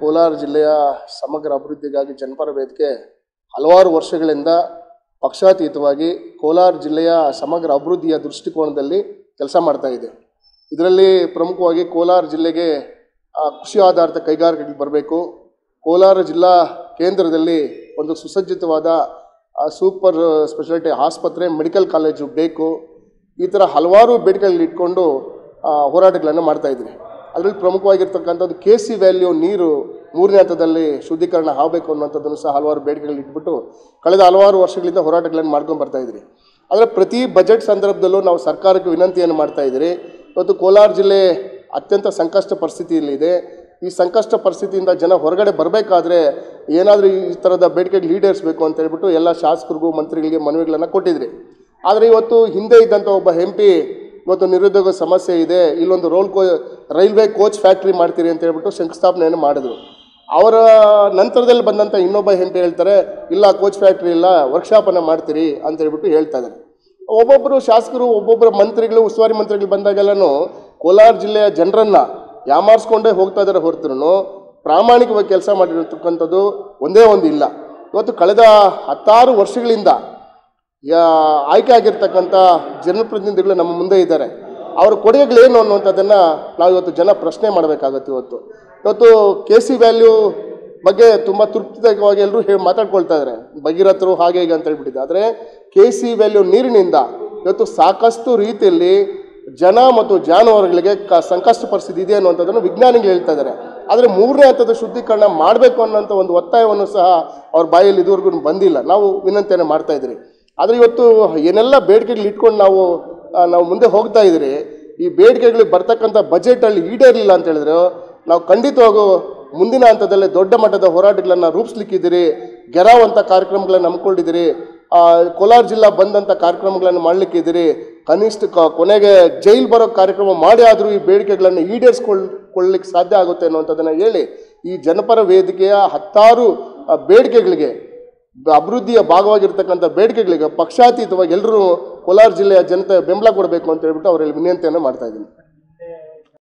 ಕೋಲಾರ ಜಿಲ್ಲೆಯ ಸಮಗ್ರ ಅಭಿವೃದ್ಧಿಗಾಗಿ ಜನಪರ ವೇದಿಕೆ ಹಲವಾರು ವರ್ಷಗಳಿಂದ ಪಕ್ಷಾತೀತವಾಗಿ ಕೋಲಾರ ಜಿಲ್ಲೆಯ ಸಮಗ್ರ ಅಭಿವೃದ್ಧಿಯ ದೃಷ್ಟಿಕೋನದಲ್ಲಿ ಕೆಲಸ ಮಾಡ್ತಾ ಇದೆ. ಇದರಲ್ಲಿ ಪ್ರಮುಖವಾಗಿ ಕೋಲಾರ ಜಿಲ್ಲೆಗೆ ಕೃಷಿ ಆಧಾರಿತ ಕೈಗಾರಿಕೆಗಳು ಬರಬೇಕು. ಕೋಲಾರ ಜಿಲ್ಲಾ ಕೇಂದ್ರದಲ್ಲಿ ಒಂದು ಸುಸಜ್ಜಿತವಾದ ಸೂಪರ್ ಸ್ಪೆಷಾಲಿಟಿ ಆಸ್ಪತ್ರೆ, ಮೆಡಿಕಲ್ ಕಾಲೇಜು ಬೇಕು. ಈ ಥರ ಹಲವಾರು ಬೇಡಿಕೆಗಳು ಇಟ್ಕೊಂಡು ಹೋರಾಟಗಳನ್ನು ಮಾಡ್ತಾ ಇದ್ದೀನಿ. ಅದರಲ್ಲಿ ಪ್ರಮುಖವಾಗಿರ್ತಕ್ಕಂಥದ್ದು ಕೆ ಸಿ ವ್ಯಾಲ್ಯೂ ನೀರು ಮೂರನೇ ಹಂತದಲ್ಲಿ ಶುದ್ಧೀಕರಣ ಆಗಬೇಕು ಅನ್ನೋಂಥದ್ದನ್ನು ಸಹ ಹಲವಾರು ಬೇಡಿಕೆಗಳನ್ನ ಇಟ್ಬಿಟ್ಟು ಕಳೆದ ಹಲವಾರು ವರ್ಷಗಳಿಂದ ಹೋರಾಟಗಳನ್ನು ಮಾಡ್ಕೊಂಡು ಬರ್ತಾ ಇದ್ದೀರಿ ಆದರೆ ಪ್ರತಿ ಬಜೆಟ್ ಸಂದರ್ಭದಲ್ಲೂ ನಾವು ಸರ್ಕಾರಕ್ಕೆ ವಿನಂತಿಯನ್ನು ಮಾಡ್ತಾ ಇದ್ದೀರಿ. ಇವತ್ತು ಕೋಲಾರ ಜಿಲ್ಲೆ ಅತ್ಯಂತ ಸಂಕಷ್ಟ ಪರಿಸ್ಥಿತಿಯಲ್ಲಿದೆ ಈ ಸಂಕಷ್ಟ ಪರಿಸ್ಥಿತಿಯಿಂದ ಜನ ಹೊರಗಡೆ ಬರಬೇಕಾದ್ರೆ ಏನಾದರೂ ಈ ಥರದ ಲೀಡರ್ಸ್ ಬೇಕು ಅಂತ ಹೇಳ್ಬಿಟ್ಟು ಎಲ್ಲ ಶಾಸಕರಿಗೂ ಮಂತ್ರಿಗಳಿಗೆ ಮನವಿಗಳನ್ನು ಕೊಟ್ಟಿದ್ರಿ. ಆದರೆ ಇವತ್ತು ಹಿಂದೆ ಇದ್ದಂಥ ಒಬ್ಬ ಎಂ ಪಿ ಇವತ್ತು ನಿರುದ್ಯೋಗ ಸಮಸ್ಯೆ ಇದೆ, ಇಲ್ಲೊಂದು ರೋಲ್ ಕೋ ರೈಲ್ವೆ ಕೋಚ್ ಫ್ಯಾಕ್ಟ್ರಿ ಮಾಡ್ತೀರಿ ಅಂತ ಹೇಳ್ಬಿಟ್ಟು ಶಂಕುಸ್ಥಾಪನೆಯನ್ನು ಮಾಡಿದ್ರು. ಅವರ ನಂತರದಲ್ಲಿ ಬಂದಂಥ ಇನ್ನೊಬ್ಬ ಎಂ ಹೇಳ್ತಾರೆ, ಇಲ್ಲ ಕೋಚ್ ಫ್ಯಾಕ್ಟ್ರಿ ಇಲ್ಲ ವರ್ಕ್ಶಾಪನ್ನು ಮಾಡ್ತೀರಿ ಅಂತ ಹೇಳ್ಬಿಟ್ಟು ಹೇಳ್ತಾ ಇದ್ದಾರೆ. ಒಬ್ಬೊಬ್ಬರು ಶಾಸಕರು ಒಬ್ಬೊಬ್ಬರ ಮಂತ್ರಿಗಳು, ಉಸ್ತುವಾರಿ ಮಂತ್ರಿಗಳು ಬಂದಾಗೆಲ್ಲೂ ಕೋಲಾರ ಜಿಲ್ಲೆಯ ಜನರನ್ನು ಯಾಮಾರಿಸ್ಕೊಂಡೇ ಹೋಗ್ತಾ ಇದ್ದಾರೆ ಹೊರತುನು ಪ್ರಾಮಾಣಿಕವಾಗಿ ಕೆಲಸ ಮಾಡಿರತಕ್ಕಂಥದ್ದು ಒಂದೇ ಒಂದು ಇಲ್ಲ. ಇವತ್ತು ಕಳೆದ ಹತ್ತಾರು ವರ್ಷಗಳಿಂದ ಯಾ, ಆಯ್ಕೆ ಆಗಿರ್ತಕ್ಕಂಥ ಜನಪ್ರತಿನಿಧಿಗಳು ನಮ್ಮ ಮುಂದೆ ಇದ್ದಾರೆ. ಅವ್ರ ಕೊಡುಗೆಗಳೇನು ಅನ್ನುವಂಥದ್ದನ್ನು ನಾವು ಇವತ್ತು ಜನ ಪ್ರಶ್ನೆ ಮಾಡಬೇಕಾಗತ್ತೆ ಇವತ್ತು. ಇವತ್ತು ಕೆ ಸಿ ವ್ಯಾಲ್ಯೂ ಬಗ್ಗೆ ತುಂಬ ತೃಪ್ತಿದಾಯಕವಾಗಿ ಎಲ್ಲರೂ ಹೇಳಿ ಮಾತಾಡ್ಕೊಳ್ತಾ ಇದ್ದಾರೆ ಭಗೀರಥರು ಹಾಗೆ ಹೀಗೆ ಅಂತ ಹೇಳ್ಬಿಟ್ಟಿದೆ ಆದರೆ ಕೆ ಸಿ ವ್ಯಾಲ್ಯೂ ನೀರಿನಿಂದ ಇವತ್ತು ಸಾಕಷ್ಟು ರೀತಿಯಲ್ಲಿ ಜನ ಮತ್ತು ಜಾನುವಾರುಗಳಿಗೆ ಕ, ಸಂಕಷ್ಟ ಪರಿಸ್ಥಿತಿ ಇದೆ ಅನ್ನುವಂಥದ್ದನ್ನು ವಿಜ್ಞಾನಿಗಳು ಹೇಳ್ತಾ ಇದ್ದಾರೆ ಆದರೆ ಮೂರನೇ ಹಂತದ ಶುದ್ಧೀಕರಣ ಮಾಡಬೇಕು ಅನ್ನೋಂಥ ಒಂದು ಒತ್ತಾಯವನ್ನು ಸಹ ಅವ್ರ ಬಾಯಲ್ಲಿ ಇದುವರೆಗೂ ಬಂದಿಲ್ಲ. ನಾವು ವಿನಂತಿಯನ್ನು ಮಾಡ್ತಾ ಇದ್ದೀರಿ ಆದರೆ ಇವತ್ತು ಏನೆಲ್ಲ ಬೇಡಿಕೆಗಳು ಇಟ್ಕೊಂಡು ನಾವು ನಾವು ಮುಂದೆ ಹೋಗ್ತಾ ಇದ್ದೀರಿ ಈ ಬೇಡಿಕೆಗಳು ಬರ್ತಕ್ಕಂಥ ಬಜೆಟಲ್ಲಿ ಈಡೇರಲಿಲ್ಲ ಅಂತ ಹೇಳಿದ್ರು ನಾವು ಖಂಡಿತವಾಗೂ ಮುಂದಿನ ಹಂತದಲ್ಲಿ ದೊಡ್ಡ ಮಟ್ಟದ ಹೋರಾಟಗಳನ್ನು ರೂಪಿಸ್ಲಿಕ್ಕಿದ್ದೀರಿ ಗೆರಾವ್ ಅಂತ ಕಾರ್ಯಕ್ರಮಗಳನ್ನು ಹಮ್ಮಿಕೊಂಡಿದ್ದೀರಿ ಆ, ಕೋಲಾರ ಜಿಲ್ಲಾ ಬಂದಂಥ ಕಾರ್ಯಕ್ರಮಗಳನ್ನು ಮಾಡಲಿಕ್ಕಿದ್ದೀರಿ ಕನಿಷ್ಠ ಕೊನೆಗೆ ಜೈಲ್ ಬರೋ ಕಾರ್ಯಕ್ರಮ ಮಾಡಿ ಆದರೂ ಈ ಬೇಡಿಕೆಗಳನ್ನು ಈಡೇರಿಸ್ಕೊಳ್ ಕೊಳ್ಳಲಿಕ್ಕೆ ಸಾಧ್ಯ ಆಗುತ್ತೆ ಅನ್ನುವಂಥದ್ದನ್ನು ಹೇಳಿ ಈ ಜನಪರ ವೇದಿಕೆಯ ಹತ್ತಾರು ಬೇಡಿಕೆಗಳಿಗೆ ಅಭಿವೃದ್ಧಿಯ ಭಾಗವಾಗಿರ್ತಕ್ಕಂಥ ಬೇಡಿಕೆಗಳಿಗೆ ಪಕ್ಷಾತೀತವಾಗಿ ಎಲ್ಲರೂ ಕೋಲಾರ ಜಿಲ್ಲೆಯ ಜನತೆ ಬೆಂಬಲ ಕೊಡಬೇಕು ಅಂತ ಹೇಳ್ಬಿಟ್ಟು ಅವರಲ್ಲಿ ವಿನಂತಿಯನ್ನು ಮಾಡ್ತಾ ಇದ್ದೀನಿ.